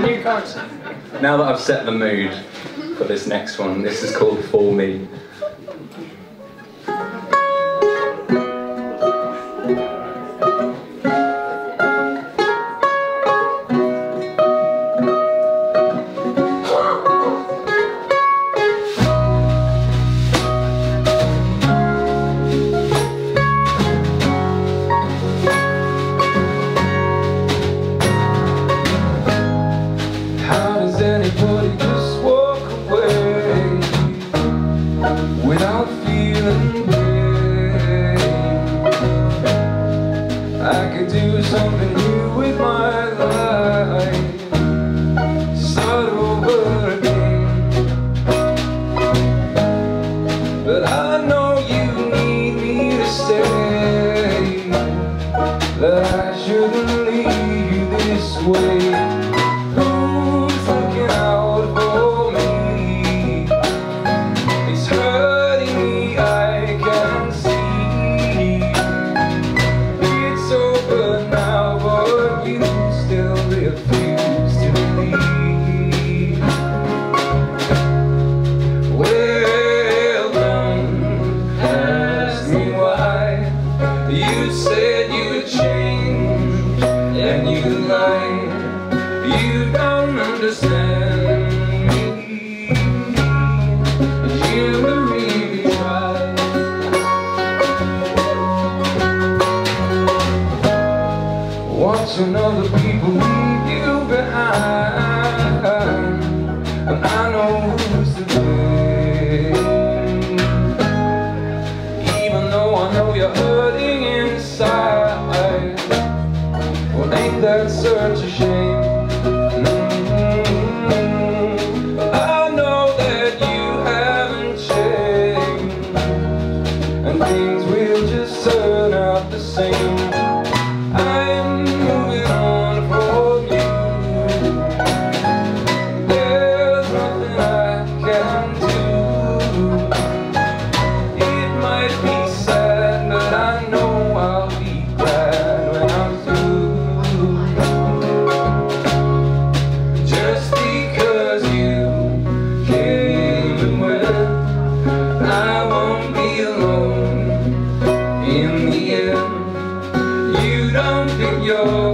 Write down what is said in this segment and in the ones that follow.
new concept. Now that I've set the mood for this next one, this is called For Me. But I know you need me to stay, that I shouldn't leave you this way. You said you'd change, and you lied. You don't understand me. You really tried. Watching other people leave you behind, and I know who's to blame. Even though I know you're hurting well, ain't that such a shame? Mm, I know that you haven't changed, and things will just turn out the same. In the end. You don't pick your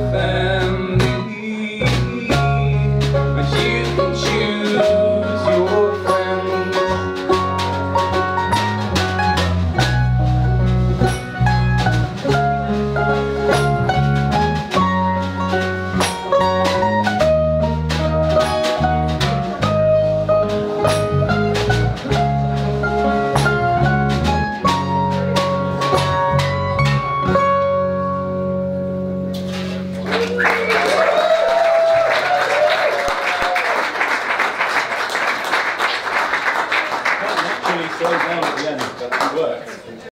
slow down at the end, but it worked.